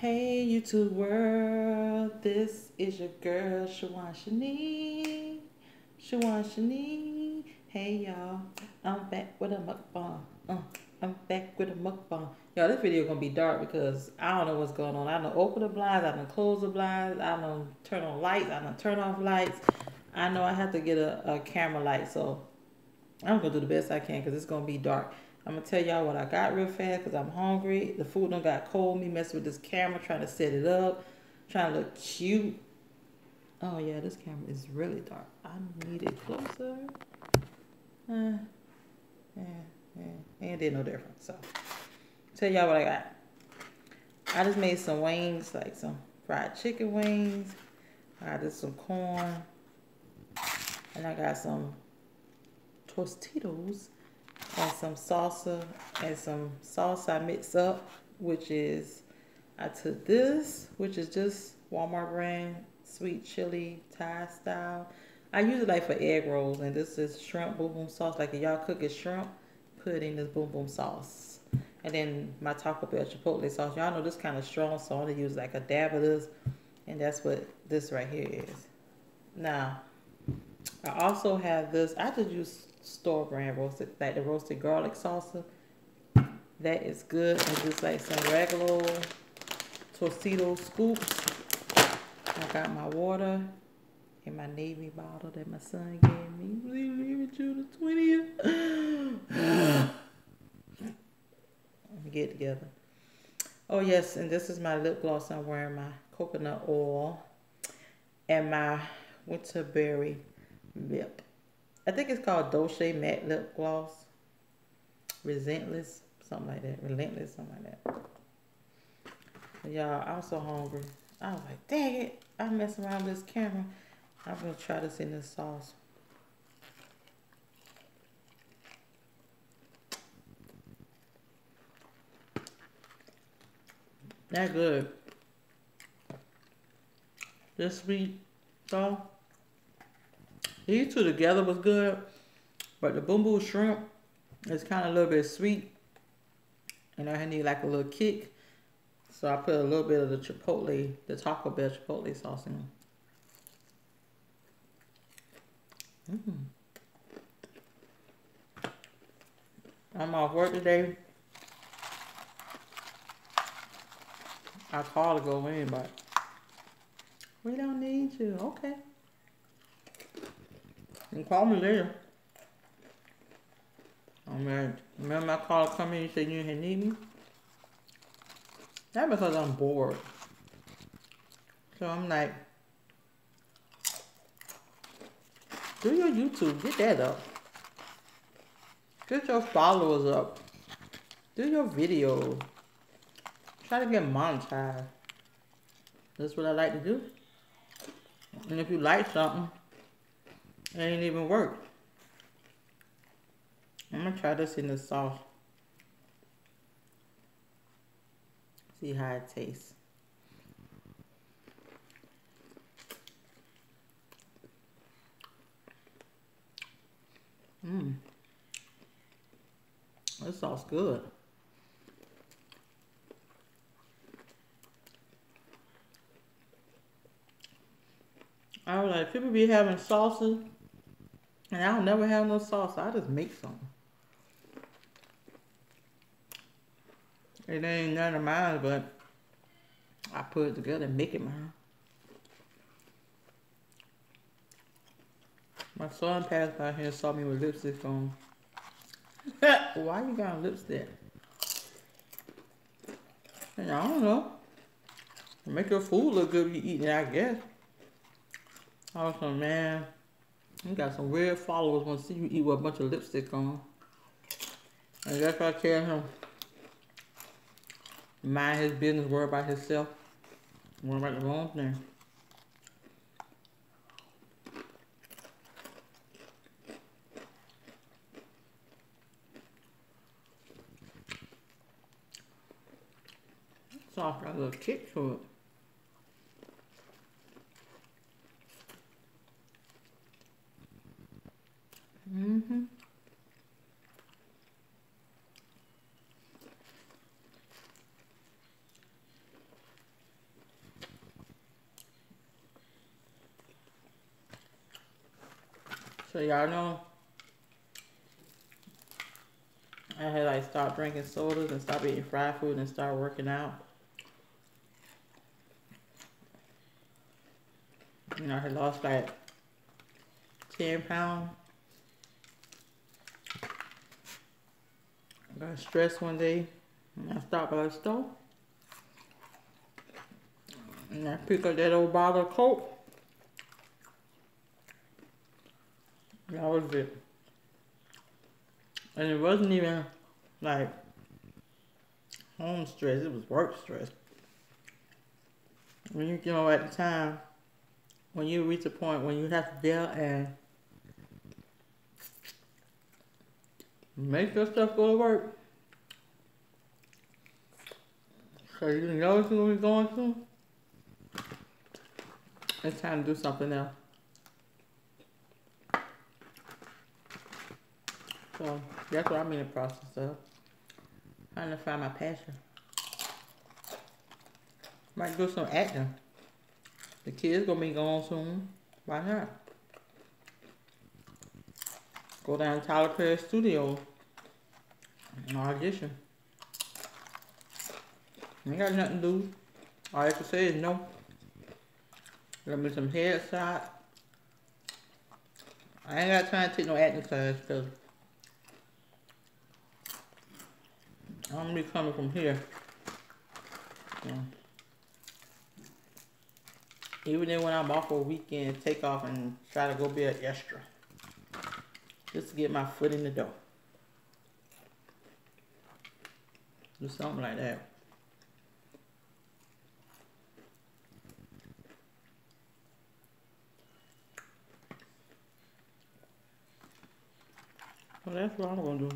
Hey YouTube world, this is your girl Shawan Shenek. Shawan Shenek. Hey y'all, I'm back with a mukbang. Uh, I'm back with a mukbang. Y'all, this video gonna be dark because I don't know what's going on. I don't open the blinds, I don't close the blinds, I don't turn on lights, I don't turn off lights. I know I have to get a, a camera light, so I'm gonna do the best I can because it's gonna be dark. I'm gonna tell y'all what I got real fast because I'm hungry. The food done got cold. Me messing with this camera, trying to set it up, trying to look cute. Oh yeah, this camera is really dark. I need it closer. Uh, yeah, yeah, ain't did no difference. So, tell y'all what I got. I just made some wings, like some fried chicken wings. I did some corn, and I got some Tostitos and some salsa and some sauce I mix up, which is I took this, which is just Walmart brand sweet chili Thai style. I use it like for egg rolls, and this is shrimp boom boom sauce. Like if y'all cook it shrimp, put in this boom boom sauce. And then my Taco Bell Chipotle sauce. Y'all know this kind of strong, so I'm gonna use like a dab of this, and that's what this right here is. Now, I also have this. I just use store brand roasted, like the roasted garlic salsa. That is good. And just like some regular Tostito scoops. I got my water in my navy bottle that my son gave me. Leave June the 20th. Let me get together. Oh yes, and this is my lip gloss. I'm wearing my coconut oil and my winterberry lip. I think it's called Dolce Matte Lip Gloss. Resentless, something like that. Relentless, something like that. Y'all, I'm so hungry. I was like, dang it. I'm messing around with this camera. I'm going to try this in this sauce. That good. This sweet sauce. These two together was good, but the boom boom shrimp is kind of a little bit sweet. And I need like a little kick. So I put a little bit of the chipotle, the Taco Bell chipotle sauce in. Mm. I'm off work today. I called to go in, but we don't need you. Okay. You call me later. Oh man, remember my come in and said you didn't need me? That because I'm bored. So I'm like, do your YouTube, get that up. Get your followers up. Do your video. Try to get monetized. That's what I like to do. And if you like something, it ain't even work. I'm gonna try this in the sauce. See how it tastes. Mmm. This sauce good. I was like, people be having salsa and I don't never have no sauce. I just make some. It ain't none of mine, but I put it together and make it mine. My son passed by here and saw me with lipstick on. Why you got lipstick? And I don't know. Make your food look good you eat it, I guess. Awesome, man. You got some weird followers want to see you eat with a bunch of lipstick on. And that's why I tell him. Mind his business, worry about himself. Worry about the wrong thing. Sauce got a little kick to it. Mm-hmm. So y'all know I had like stopped drinking sodas and stop eating fried food and start working out. You know, I had lost like 10 pounds. I got stressed one day and I stopped by the store. And I picked up that old bottle of Coke. That was it. And it wasn't even like home stress, it was work stress. When you, you know, at the time, when you reach a point when you have to deal and make your stuff go to work. So you know what you're going to. It's time to do something else. So that's what I'm in the process of. Trying to find my passion. Might do some acting. The kid's gonna be gone soon. Why not? Go down to Tyler Perry Studio and audition. Ain't got nothing to do. All I have to say is no. Give me some headshot. I ain't got time to take no acting class because I'm gonna be coming from here. Yeah. Even then when I'm off for a weekend, take off and try to go be an extra. Just to get my foot in the door. Do something like that. Well, that's what I'm gonna do.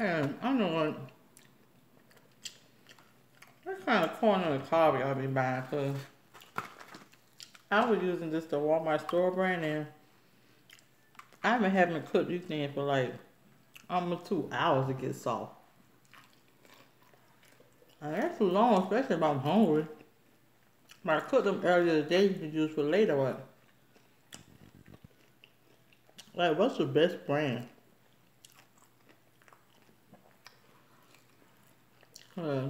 And I don't know what, what kind the cob be buying, cause I was using just the Walmart store brand and I've been having to cook these things for like almost two hours to get soft. And that's too long, especially if I'm hungry. But I cooked them earlier today to use for later. What? Like, what's the best brand? Uh,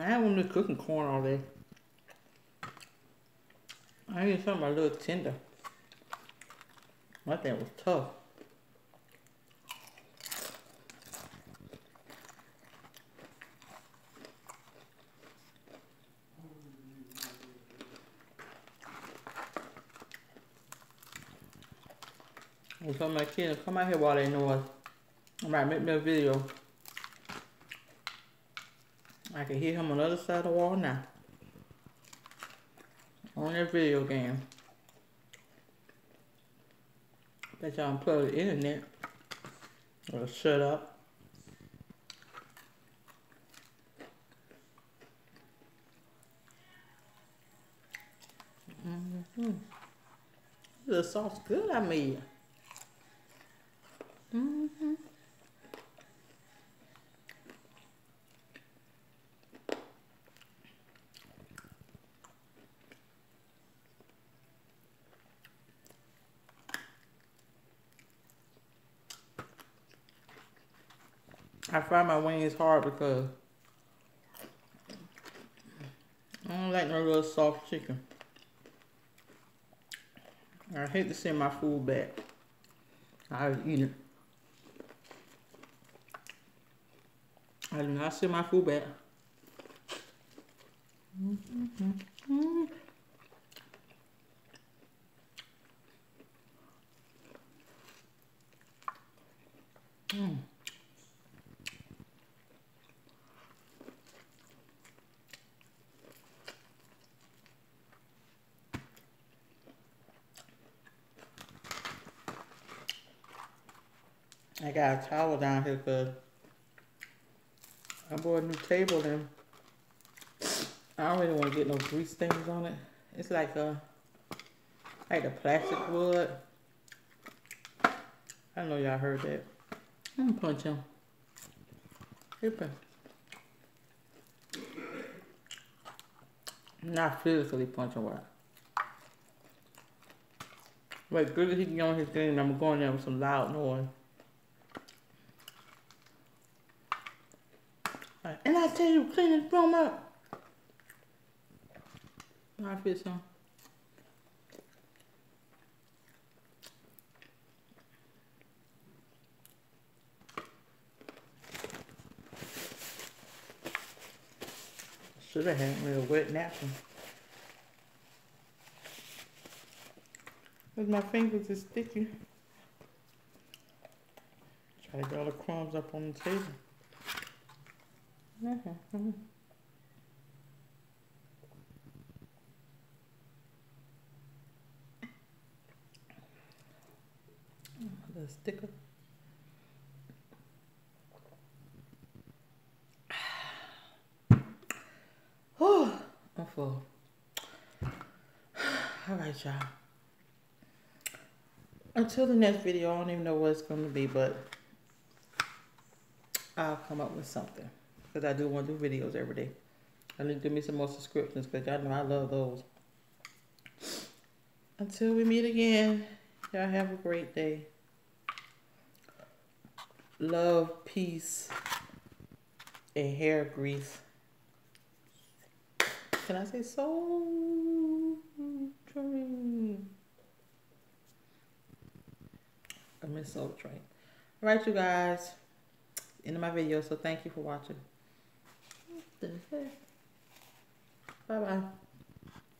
I haven't been cooking corn all day. I need something a little tender. My thing was tough. Some of my kids come out here while they know us. I might make me a video. I can hear him on the other side of the wall now. On their video game. Bet y'all unplug the internet. Or shut up. Mm-hmm. The sauce good I made. Mm-hmm. I find my wings hard because I don't like no real soft chicken. I hate to send my food back. I eat it. I do not send my food back. Mm -hmm. Mm. I got a towel down here because I bought a new table and I don't really want to get no grease stains on it. It's like a Like the plastic wood. I know y'all heard that. I'm gonna punch him. Hip Not physically punching what? Wait, good as he can get on his game, I'm going there with some loud noise. Tell you, clean this room up. I feel some. Should have had me a wet napkin. Because my fingers is sticky. Try to get all the crumbs up on the table. The sticker. oh, I'm full. All right, y'all. Until the next video, I don't even know what it's going to be, but I'll come up with something. Because I do want to do videos every day. I need to give me some more subscriptions because y'all know I love those. Until we meet again, y'all have a great day. Love, peace, and hair grease. Can I say soul train? I miss Soul Train. All right, you guys. End of my video, so thank you for watching. 嗯，拜拜。